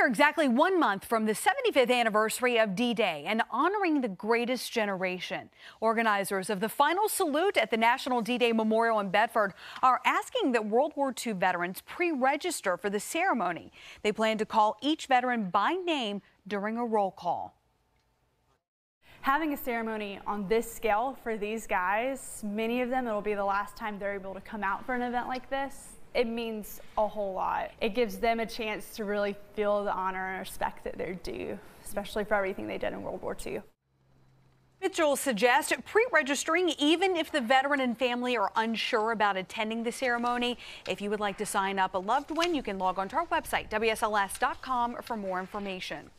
We are exactly one month from the 75th anniversary of D-Day and honoring the greatest generation. Organizers of the final salute at the National D-Day Memorial in Bedford are asking that World War II veterans pre-register for the ceremony. They plan to call each veteran by name during a roll call. Having a ceremony on this scale for these guys, many of them, it'll be the last time they're able to come out for an event like this it means a whole lot. It gives them a chance to really feel the honor and respect that they're due, especially for everything they did in World War II. Mitchell suggests pre-registering even if the veteran and family are unsure about attending the ceremony. If you would like to sign up a loved one, you can log on to our website, WSLS.com, for more information.